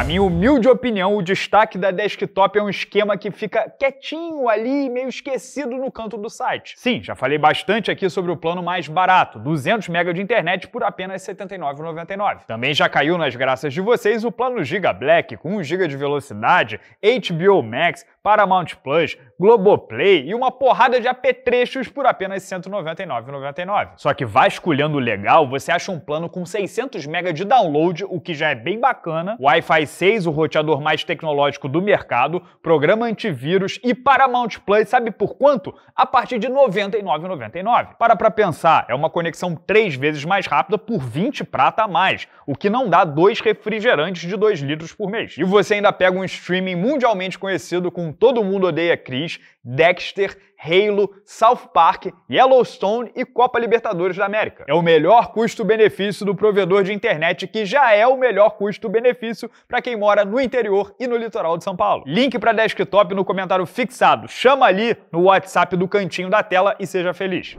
Na minha humilde opinião, o destaque da desktop é um esquema que fica quietinho ali, meio esquecido no canto do site. Sim, já falei bastante aqui sobre o plano mais barato, 200 MB de internet por apenas R$ 79,99. Também já caiu nas graças de vocês o plano Giga Black com 1 GB de velocidade, HBO Max, Paramount Plus, Globoplay e uma porrada de apetrechos por apenas R$ 199,99. Só que vasculhando legal, você acha um plano com 600 MB de download, o que já é bem bacana, Wi-Fi 6, o roteador mais tecnológico do mercado, programa antivírus e Paramount Plus, sabe por quanto? A partir de R$ 99,99. Para pra pensar, é uma conexão três vezes mais rápida por 20 prata a mais, o que não dá dois refrigerantes de 2 litros por mês. E você ainda pega um streaming mundialmente conhecido com Todo Mundo Odeia Chris, Dexter, Halo, South Park, Yellowstone e Copa Libertadores da América. É o melhor custo-benefício do provedor de internet, que já é o melhor custo-benefício para quem mora no interior e no litoral de São Paulo. Link para desktop no comentário fixado. Chama ali no WhatsApp do cantinho da tela e seja feliz.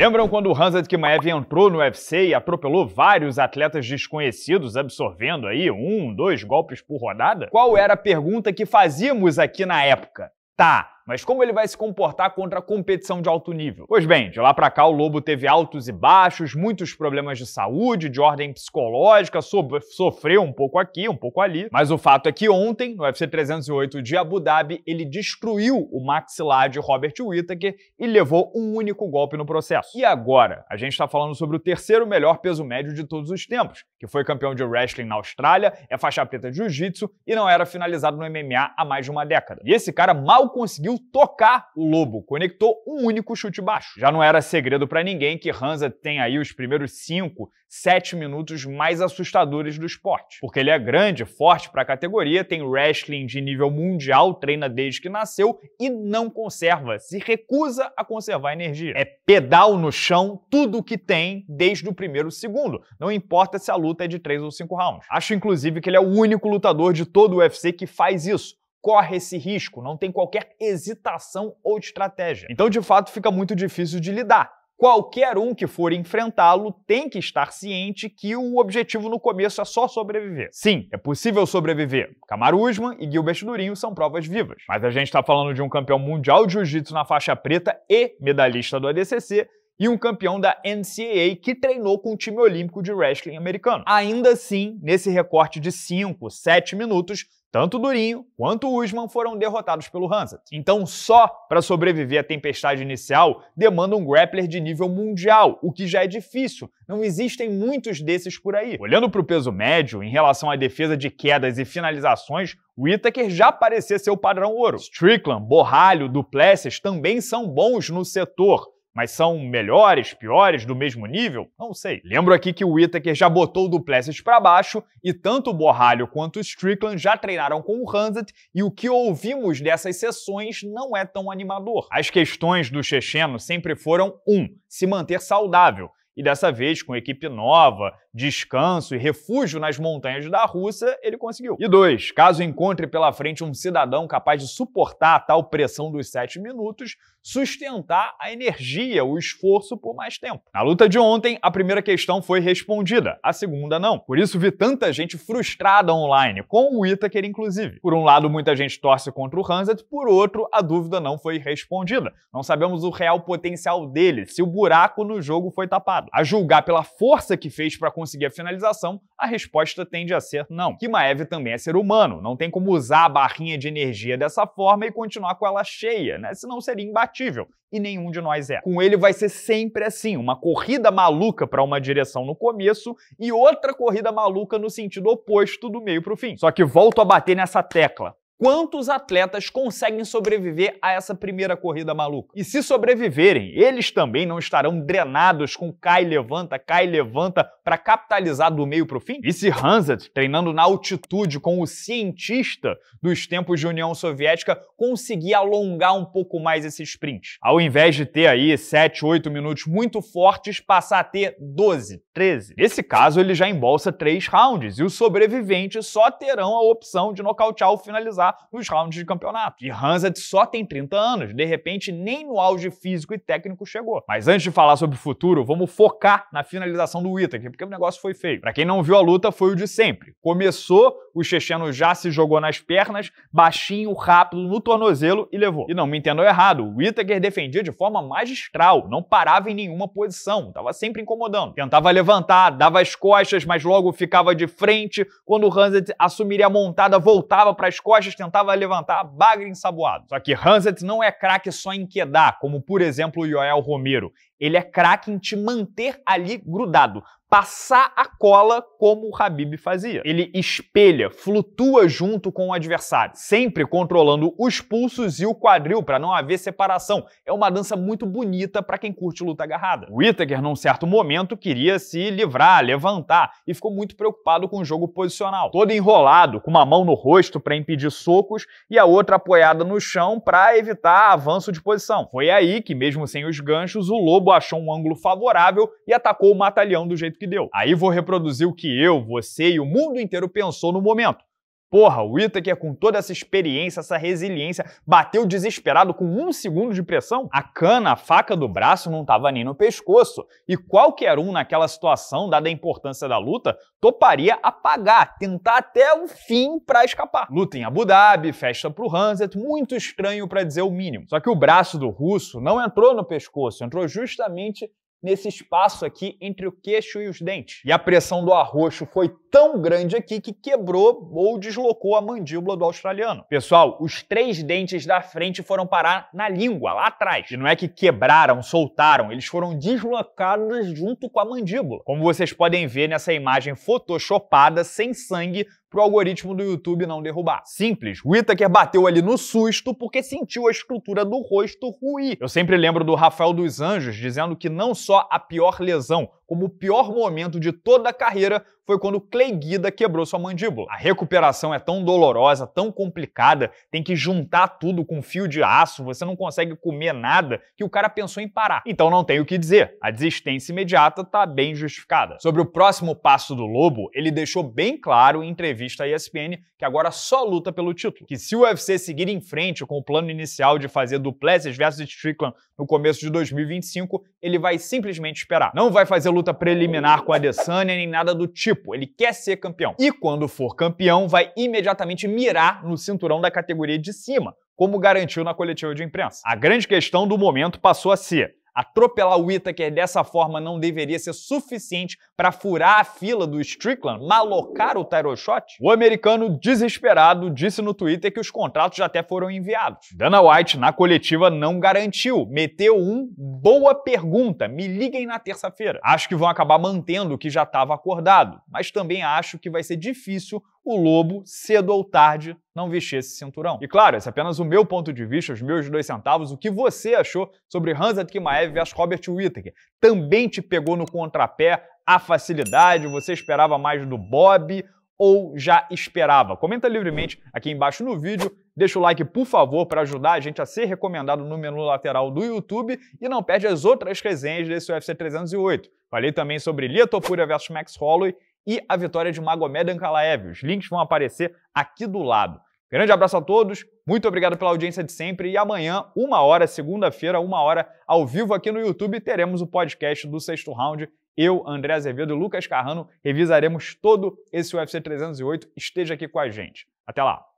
Lembram quando o Hansa entrou no UFC e atropelou vários atletas desconhecidos, absorvendo aí um, dois golpes por rodada? Qual era a pergunta que fazíamos aqui na época? Tá, mas como ele vai se comportar contra a competição de alto nível? Pois bem, de lá para cá o Lobo teve altos e baixos, muitos problemas de saúde, de ordem psicológica, so sofreu um pouco aqui, um pouco ali, mas o fato é que ontem, no UFC 308 de Abu Dhabi, ele destruiu o maxilar de Robert Whittaker e levou um único golpe no processo. E agora, a gente está falando sobre o terceiro melhor peso médio de todos os tempos, que foi campeão de wrestling na Austrália, é faixa preta de jiu-jitsu e não era finalizado no MMA há mais de uma década. E esse cara mal conseguiu tocar o Lobo, conectou um único chute baixo. Já não era segredo para ninguém que Hansa tem aí os primeiros 5, 7 minutos mais assustadores do esporte. Porque ele é grande, forte para a categoria, tem wrestling de nível mundial, treina desde que nasceu e não conserva, se recusa a conservar energia. É pedal no chão, tudo o que tem desde o primeiro segundo. Não importa se a luta é de 3 ou 5 rounds. Acho inclusive que ele é o único lutador de todo o UFC que faz isso corre esse risco, não tem qualquer hesitação ou estratégia. Então, de fato, fica muito difícil de lidar. Qualquer um que for enfrentá-lo tem que estar ciente que o objetivo no começo é só sobreviver. Sim, é possível sobreviver. Kamaru Usman e Gilbert Durinho são provas vivas. Mas a gente está falando de um campeão mundial de jiu-jitsu na faixa preta e medalhista do ADCC e um campeão da NCAA que treinou com o time olímpico de wrestling americano. Ainda assim, nesse recorte de 5, 7 minutos, tanto Durinho quanto Usman foram derrotados pelo Hansat. Então, só para sobreviver à tempestade inicial, demanda um grappler de nível mundial, o que já é difícil. Não existem muitos desses por aí. Olhando para o peso médio, em relação à defesa de quedas e finalizações, o Whittaker já parecia ser o padrão ouro. Strickland, Borralho, Duplessis também são bons no setor, mas são melhores, piores, do mesmo nível? Não sei. Lembro aqui que o Whittaker já botou o Duplessis para baixo e tanto o Borralho quanto o Strickland já treinaram com o Hanset e o que ouvimos dessas sessões não é tão animador. As questões do checheno sempre foram um, se manter saudável, e dessa vez, com equipe nova, descanso e refúgio nas montanhas da Rússia, ele conseguiu. E dois, caso encontre pela frente um cidadão capaz de suportar a tal pressão dos sete minutos, sustentar a energia, o esforço por mais tempo. Na luta de ontem, a primeira questão foi respondida, a segunda não. Por isso vi tanta gente frustrada online, com o Whittaker inclusive. Por um lado, muita gente torce contra o Hanset, por outro, a dúvida não foi respondida. Não sabemos o real potencial dele, se o buraco no jogo foi tapado. A julgar pela força que fez para conseguir a finalização, a resposta tende a ser não. Kimaev também é ser humano, não tem como usar a barrinha de energia dessa forma e continuar com ela cheia, né? Senão seria imbatível. E nenhum de nós é. Com ele vai ser sempre assim, uma corrida maluca para uma direção no começo e outra corrida maluca no sentido oposto do meio para o fim. Só que volto a bater nessa tecla quantos atletas conseguem sobreviver a essa primeira corrida maluca. E se sobreviverem, eles também não estarão drenados com cai levanta, cai levanta para capitalizar do meio para o fim? E se Hanset, treinando na altitude com o cientista dos tempos de União Soviética, conseguir alongar um pouco mais esse sprint? Ao invés de ter aí 7, 8 minutos muito fortes, passar a ter 12, 13. Nesse caso, ele já embolsa 3 rounds e os sobreviventes só terão a opção de nocautear ou finalizar nos rounds de campeonato. E Hanset só tem 30 anos, de repente nem no auge físico e técnico chegou. Mas antes de falar sobre o futuro, vamos focar na finalização do Whittaker, porque o negócio foi feio. Para quem não viu a luta, foi o de sempre. Começou, o checheno já se jogou nas pernas, baixinho, rápido, no tornozelo e levou. E não me entendam errado, o Whittaker defendia de forma magistral, não parava em nenhuma posição, estava sempre incomodando. Tentava levantar, dava as costas, mas logo ficava de frente. Quando o Hanset assumiria a montada, voltava para as costas, tentava levantar, bagre ensaboado. Só que Hanset não é craque só em quedar, como por exemplo o Yoel Romero. Ele é craque em te manter ali grudado, passar a cola como o Habib fazia. Ele espelha, flutua junto com o adversário, sempre controlando os pulsos e o quadril para não haver separação. É uma dança muito bonita para quem curte luta agarrada. O Whittaker, num certo momento, queria se livrar, levantar e ficou muito preocupado com o jogo posicional. Todo enrolado, com uma mão no rosto para impedir socos e a outra apoiada no chão para evitar avanço de posição. Foi aí que, mesmo sem os ganchos, o Lobo achou um ângulo favorável e atacou o matalhão do jeito que deu. Aí vou reproduzir o que eu, você e o mundo inteiro pensou no momento. Porra, o Itaker com toda essa experiência, essa resiliência, bateu desesperado com um segundo de pressão? A cana, a faca do braço não estava nem no pescoço. E qualquer um naquela situação, dada a importância da luta, toparia apagar, tentar até o fim para escapar. Luta em Abu Dhabi, festa pro Hanset, muito estranho para dizer o mínimo. Só que o braço do russo não entrou no pescoço, entrou justamente nesse espaço aqui entre o queixo e os dentes. E a pressão do arroxo foi tão grande aqui que quebrou ou deslocou a mandíbula do australiano. Pessoal, os três dentes da frente foram parar na língua, lá atrás. E não é que quebraram, soltaram, eles foram deslocados junto com a mandíbula. Como vocês podem ver nessa imagem photoshopada, sem sangue, pro algoritmo do YouTube não derrubar. Simples, Whittaker bateu ali no susto porque sentiu a estrutura do rosto ruir. Eu sempre lembro do Rafael dos Anjos dizendo que não só a pior lesão, como o pior momento de toda a carreira foi quando Clay Guida quebrou sua mandíbula. A recuperação é tão dolorosa, tão complicada, tem que juntar tudo com fio de aço, você não consegue comer nada, que o cara pensou em parar. Então não tem o que dizer, a desistência imediata está bem justificada. Sobre o próximo passo do Lobo, ele deixou bem claro em entrevista à ESPN que agora só luta pelo título, que se o UFC seguir em frente com o plano inicial de fazer Duplessis versus Strickland no começo de 2025, ele vai simplesmente esperar. Não vai fazer luta preliminar com a Adesanya nem nada do tipo. Ele quer ser campeão. E quando for campeão, vai imediatamente mirar no cinturão da categoria de cima, como garantiu na coletiva de imprensa. A grande questão do momento passou a ser Atropelar o Whittaker dessa forma não deveria ser suficiente para furar a fila do Strickland, malocar o title shot? O americano, desesperado, disse no Twitter que os contratos já até foram enviados. Dana White, na coletiva, não garantiu. Meteu um boa pergunta, me liguem na terça-feira. Acho que vão acabar mantendo o que já estava acordado, mas também acho que vai ser difícil o Lobo, cedo ou tarde, não vestir esse cinturão. E claro, esse é apenas o meu ponto de vista, os meus dois centavos. O que você achou sobre Hanzat Kimaev versus Robert Whittaker? Também te pegou no contrapé a facilidade? Você esperava mais do Bob ou já esperava? Comenta livremente aqui embaixo no vídeo. Deixa o like, por favor, para ajudar a gente a ser recomendado no menu lateral do YouTube e não perde as outras resenhas desse UFC 308. Falei também sobre Lia Topuria versus Max Holloway e a vitória de Magomed Ankalaev. Os links vão aparecer aqui do lado. Grande abraço a todos, muito obrigado pela audiência de sempre e amanhã, uma hora, segunda-feira, uma hora, ao vivo aqui no YouTube, teremos o podcast do Sexto Round. Eu, André Azevedo e Lucas Carrano revisaremos todo esse UFC 308. Esteja aqui com a gente. Até lá!